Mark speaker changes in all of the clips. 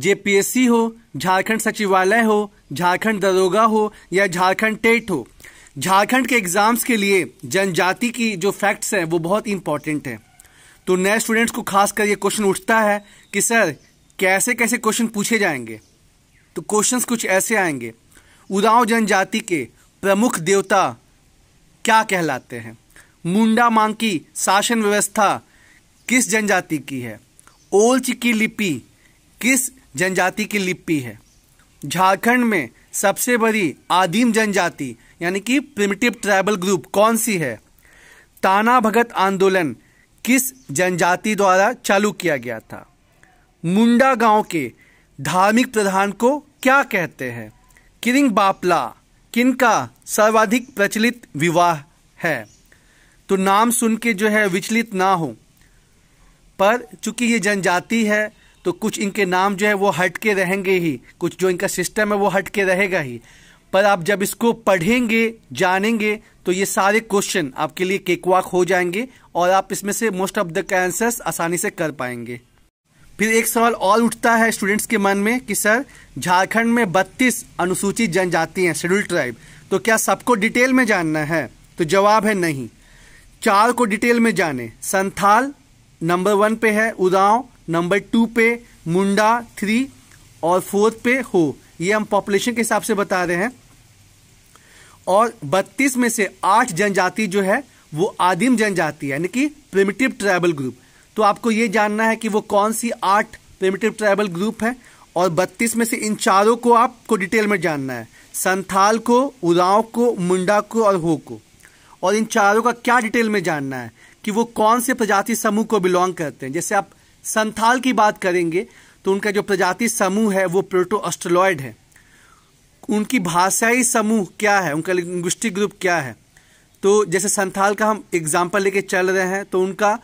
Speaker 1: JPSC हो, झारखंड सचिवालय हो, झारखंड दरोगा हो या झारखंड टेट हो, झारखंड के एग्ज़ाम्स के लिए जनजाति की जो फैक्ट्स हैं वो बहुत इंपॉर्टेंट है। तो नए स्टूडेंट्स को खासकर ये क्वेश्चन उठता है कि, सर, कैसे कैसे क्वेश्चन पूछे जाएँगे? तो क्वेश्चंस कुछ ऐसे आएँगे। उराव जनजाति के प्रमुख देवता क्या कहलाते हैं? मुंडा मांग की शासन व्यवस्था किस जनजाति की है? ओल्च की लिपि किस जनजाति की लिपि है। झारखंड में सबसे बड़ी आदिम जनजाति, यानी कि प्रिमिटिव ट्राइबल ग्रुप कौन सी है? ताना भगत आंदोलन किस जनजाति द्वारा चालू किया गया था? मुंडा गाँव के धार्मिक प्रधान को क्या कहते हैं? किरिंग बापला, किनका सर्वाधिक प्रचलित विवाह है? तो नाम सुन के जो है विचलित ना हो। पर चूँकि ये जनजाति है तो कुछ इनके नाम जो है वो हट के रहेंगे ही। कुछ जो इनका सिस्टम है वो हट के रहेगा ही। पर आप जब इसको पढ़ेंगे, जानेंगे तो ये सारे क्वेश्चन आपके लिए केकवाक हो जाएँगे और आप इसमें से मोस्ट ऑफ़ द आंसर्स आसानी से कर पाएँगे। फिर एक सवाल और उठता है स्टूडेंट्स के मन में कि, सर, झारखंड में 32 अनुसूचित जनजाति हैं शेड्यूल ट्राइब तो क्या सबको डिटेल में जानना है? तो जवाब है नहीं। चार को डिटेल में जाने। संथाल नंबर वन पे है, उदाव नंबर टू पे मुंडा थ्री और फोर्थ पे हो। ये हम पॉपुलेशन के हिसाब से बता रहे हैं। और 32 में से आठ जनजाति जो है, वो आदिम जनजाति है, यानी कि प्रिमिटिव ट्राइबल ग्रुप तो आपको ये जानना है कि वो कौन सी आठ प्रिमिटिव ट्राइबल ग्रुप है? और 32 में से इन चारों को आपको डिटेल में जानना है। संथाल को, उराव को, मुंडा को और हो को। और इन चारों का क्या डिटेल में जानना है कि वो कौन से प्रजाति समूह को बिलोंग करते हैं? जैसे आप संथाल की बात करेंगे तो उनका जो प्रजाति समूह है, वो प्रोटो ऑस्ट्रोलॉयड है। उनकी भाषाई समूह क्या है? उनका लिंग्विस्टिक ग्रुप क्या है? तो जैसे संथाल का हम एग्ज़ाम्पल लेके चल रहे हैं तो उनका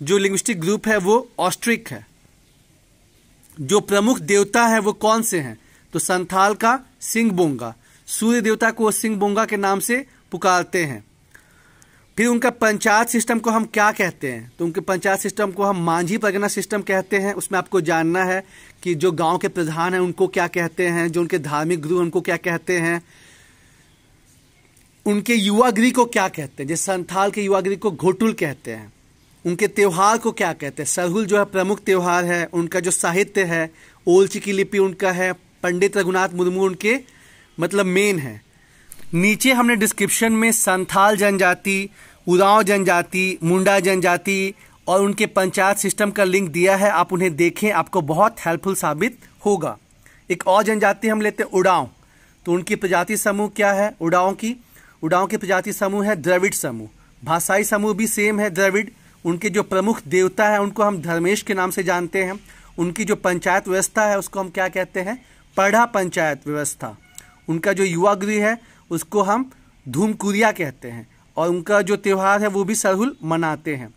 Speaker 1: जो लिंग्विस्टिक ग्रुप है, वो ऑस्ट्रिक है। जो प्रमुख देवता है, वो कौन से हैं? तो संथाल का सिंह बोंगा सूर्य देवता को सिंह बोंगा के नाम से पुकारते हैं। फिर उनका पंचायत सिस्टम को हम क्या कहते हैं? तो उनके पंचायत सिस्टम को हम मांझी परगना सिस्टम कहते हैं। उसमें आपको जानना है कि जो गाँव के प्रधान हैं, उनको क्या कहते हैं? जो उनके धार्मिक गुरु उनको क्या कहते हैं? उनके युवागिरी को क्या कहते हैं? जैसे संथाल के युवागिरी को घोटुल कहते हैं। उनके त्यौहार को क्या कहते हैं? सरहुल जो है, प्रमुख त्यौहार है। उनका जो साहित्य है, ओलची की लिपि उनका है, पंडित रघुनाथ मुर्मू उनके मतलब मेन है। नीचे हमने डिस्क्रिप्शन में संथाल जनजाति उराव जनजाति, मुंडा जनजाति और उनके पंचायत सिस्टम का लिंक दिया है। आप उन्हें देखें, आपको बहुत हेल्पफुल साबित होगा। एक और जनजाति हम लेते हैं, उड़ाव। तो उनकी प्रजाति समूह क्या है? उड़ाव की? उड़ाव की प्रजाति समूह है द्रविड़ समूह। भाषाई समूह भी सेम है द्रविड़। उनके जो प्रमुख देवता है, उनको हम धर्मेश के नाम से जानते हैं। उनकी जो पंचायत व्यवस्था है, उसको हम क्या कहते हैं? पढ़ा पंचायत व्यवस्था। उनका जो युवा गृह है उसको हम धूमकुरिया कहते हैं और उनका जो त्यौहार है वो भी सरहुल मनाते हैं।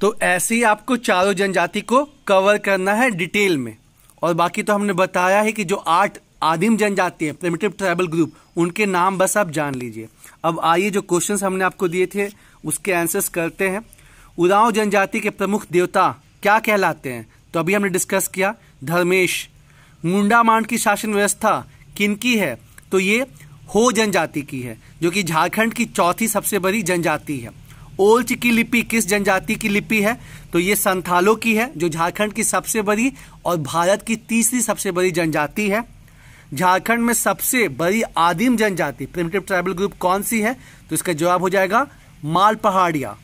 Speaker 1: तो ऐसे ही आपको चारों जनजाति को कवर करना है डिटेल में। और बाकी तो हमने बताया है कि जो आठ आदिम जनजाति है प्रिमिटिव ट्राइबल ग्रुप उनके नाम बस आप जान लीजिए। अब आइए जो क्वेश्चंस हमने आपको दिए थे, उसके आंसर्स करते हैं। उदाव जनजाति के प्रमुख देवता क्या कहलाते हैं? तो अभी हमने डिस्कस किया, धर्मेश। मुंडा मांड की शासन व्यवस्था किनकी है? तो ये हो जनजाति की है, जो कि झारखंड की चौथी सबसे बड़ी जनजाति है। ओल्च की लिपि किस जनजाति की लिपि है? तो ये संथालों की है, जो झारखंड की सबसे बड़ी और भारत की तीसरी सबसे बड़ी जनजाति है। झारखंड में सबसे बड़ी आदिम जनजाति, प्रिमिटिव ट्राइबल ग्रुप कौन सी है? तो इसका जवाब हो जाएगा माल पहाड़िया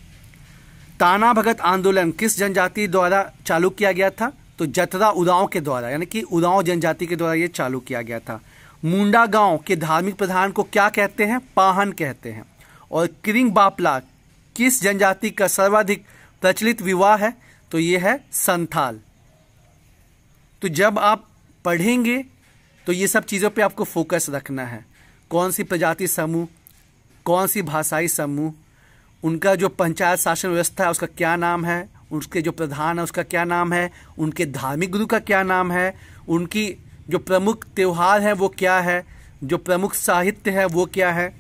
Speaker 1: ताना भगत आंदोलन किस जनजाति द्वारा चालू किया गया था? तो जतरा उदाव के द्वारा, यानी कि उदाव जनजाति के द्वारा यह चालू किया गया था। मुंडा गाँव के धार्मिक प्रधान को क्या कहते हैं? पाहन कहते हैं। और किरिंग बापला किस जनजाति का सर्वाधिक प्रचलित विवाह है? तो ये है संथाल। तो जब आप पढ़ेंगे तो ये सब चीज़ों पे आपको फोकस रखना है। कौन सी प्रजाति समूह, कौन सी भाषाई समूह, उनका जो पंचायत शासन व्यवस्था है, उसका क्या नाम है, उसके जो प्रधान है, उसका क्या नाम है, उनके धार्मिक गुरु का क्या नाम है, उनकी जो प्रमुख त्यौहार है, वो क्या है? जो प्रमुख साहित्य है, वो क्या है?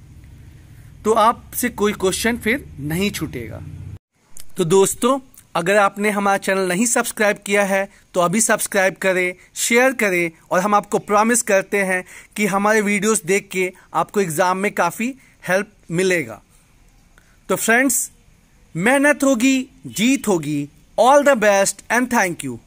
Speaker 1: तो आपसे कोई क्वेश्चन फिर नहीं छूटेगा। तो दोस्तों, अगर आपने हमारा चैनल नहीं सब्सक्राइब किया है तो अभी सब्सक्राइब करें शेयर करें और हम आपको प्रॉमिस करते हैं कि हमारे वीडियोस देख के आपको एग्ज़ाम में काफ़ी हेल्प मिलेगा। तो फ्रेंड्स मेहनत होगी, जीत होगी। All the best and thank you